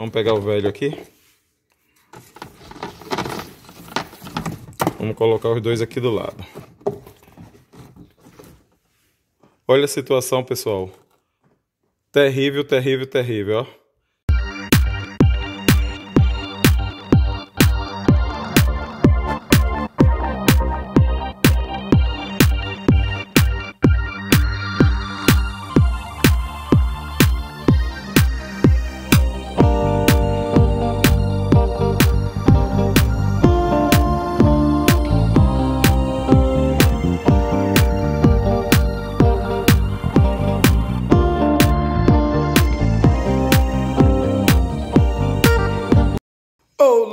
Vamos pegar o velho aqui. Vamos colocar os dois aqui do lado. Olha a situação, pessoal. Terrível, terrível, terrível, ó.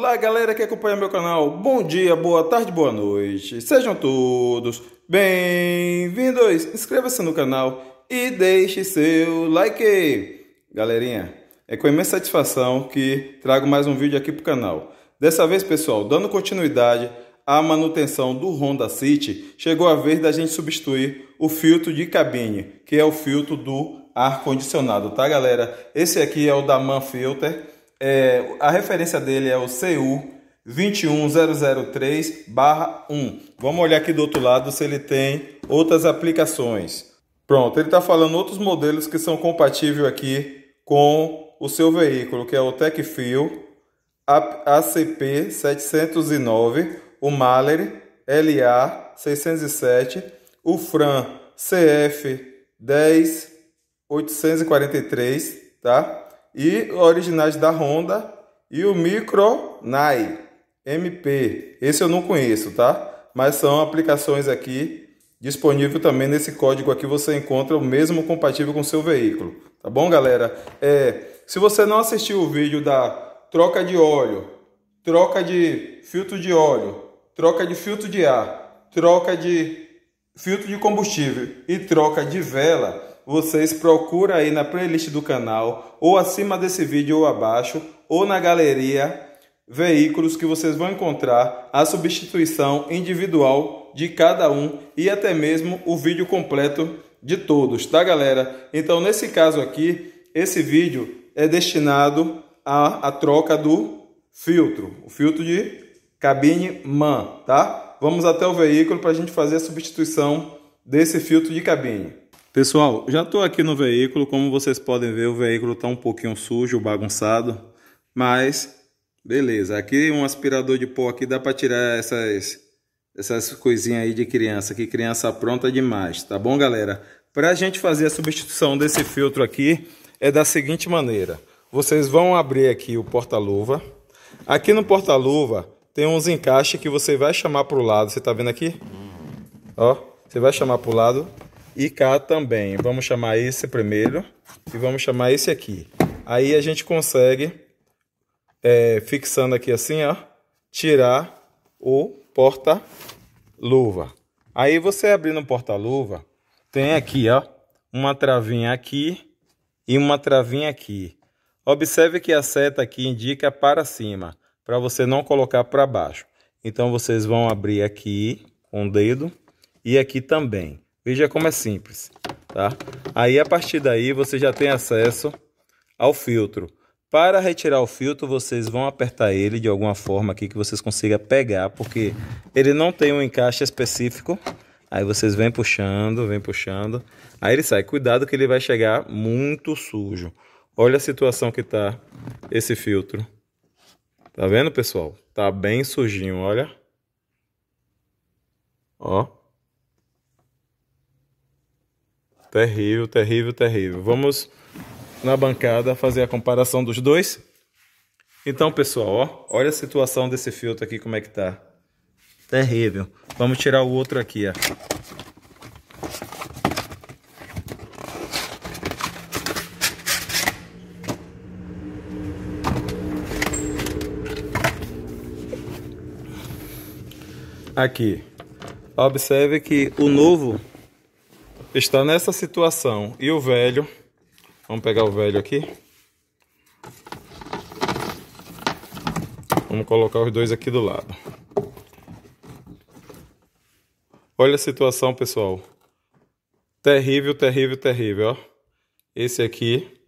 Olá galera que acompanha meu canal, bom dia, boa tarde, boa noite, sejam todos bem-vindos, inscreva-se no canal e deixe seu like. Galerinha, é com imensa satisfação que trago mais um vídeo aqui pro canal. Dessa vez pessoal, dando continuidade à manutenção do Honda City, chegou a vez da gente substituir o filtro de cabine, que é o filtro do ar-condicionado, tá galera? Esse aqui é o da Manfilter é, a referência dele é o CU 21003-1. Vamos olhar aqui do outro lado se ele tem outras aplicações. Pronto, ele está falando outros modelos que são compatíveis aqui com o seu veículo, que é o TechFeel ACP 709, o Mahler LA 607, o Fran CF 10843, tá? E originais da Honda e o Micro Nai MP. Esse eu não conheço, tá? Mas são aplicações aqui disponível também nesse código aqui você encontra o mesmo compatível com seu veículo, tá bom, galera? É, se você não assistiu o vídeo da troca de óleo, troca de filtro de óleo, troca de filtro de ar, troca de filtro de combustível e troca de vela, vocês procuram aí na playlist do canal, ou acima desse vídeo ou abaixo, ou na galeria veículos que vocês vão encontrar a substituição individual de cada um e até mesmo o vídeo completo de todos, tá galera? Então nesse caso aqui, esse vídeo é destinado à, à troca do filtro, o filtro de cabine MAN, tá? Vamos até o veículo para a gente fazer a substituição desse filtro de cabine. Pessoal, já estou aqui no veículo, como vocês podem ver o veículo está um pouquinho sujo, bagunçado, mas beleza, aqui um aspirador de pó aqui dá para tirar essas, essas coisinhas aí de criança, que criança pronta demais, tá bom galera? Para a gente fazer a substituição desse filtro aqui é da seguinte maneira, vocês vão abrir aqui o porta-luva, aqui no porta-luva tem uns encaixes que você vai chamar para o lado, você está vendo aqui? Ó, você vai chamar para o lado e cá também. Vamos chamar esse primeiro e vamos chamar esse aqui. Aí a gente consegue, é, fixando aqui assim, ó, tirar o porta-luva. Aí você abrindo o porta-luva, tem aqui, ó, uma travinha aqui e uma travinha aqui. Observe que a seta aqui indica para cima, para você não colocar para baixo. Então vocês vão abrir aqui com o dedo e aqui também. Veja como é simples, tá? Aí a partir daí você já tem acesso ao filtro. Para retirar o filtro, vocês vão apertar ele de alguma forma aqui que vocês consigam pegar, porque ele não tem um encaixe específico. Aí vocês vêm puxando, vem puxando. Aí ele sai. Cuidado que ele vai chegar muito sujo. Olha a situação que tá esse filtro. Tá vendo, pessoal? Tá bem sujinho, olha. Ó. Terrível, terrível, terrível. Vamos na bancada fazer a comparação dos dois. Então, pessoal, ó, olha a situação desse filtro aqui, como é que tá. Terrível. Vamos tirar o outro aqui, ó. Aqui. Observe que o novo está nessa situação e o velho, vamos pegar o velho aqui, vamos colocar os dois aqui do lado. Olha a situação, pessoal. Terrível, terrível, terrível, ó. Esse aqui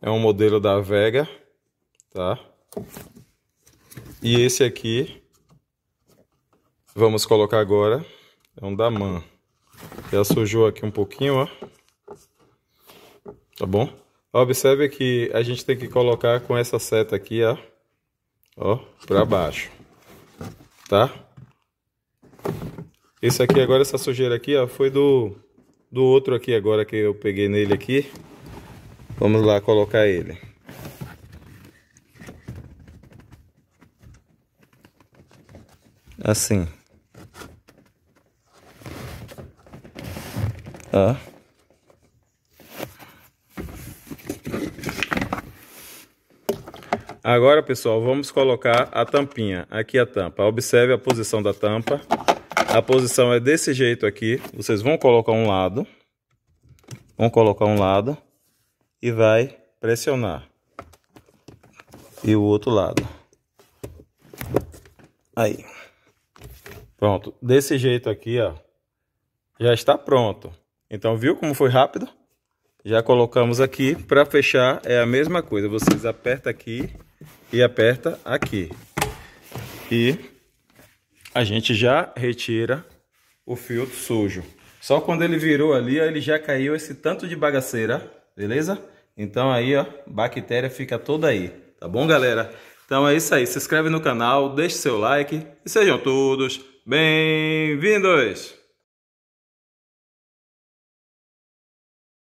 é um modelo da Vega, tá? E esse aqui, vamos colocar agora, é um Daman. Já sujou aqui um pouquinho, ó. Tá bom? Observe que a gente tem que colocar com essa seta aqui, ó. Ó, pra baixo. Tá? Esse aqui agora, essa sujeira aqui, ó, foi do, do outro aqui agora que eu peguei nele aqui. Vamos lá colocar ele. Assim. Agora, pessoal, vamos colocar a tampinha. Aqui a tampa. Observe a posição da tampa. A posição é desse jeito aqui. Vocês vão colocar um lado. Vão colocar um lado. E vai pressionar. E o outro lado. Aí. Pronto. Desse jeito aqui, ó. Já está pronto. Então, viu como foi rápido? Já colocamos aqui. Para fechar, é a mesma coisa. Vocês apertam aqui e aperta aqui. E a gente já retira o filtro sujo. Só quando ele virou ali, ó, ele já caiu esse tanto de bagaceira, beleza? Então aí, ó, bactéria fica toda aí, tá bom, galera? Então é isso aí, se inscreve no canal, deixe seu like e sejam todos bem-vindos!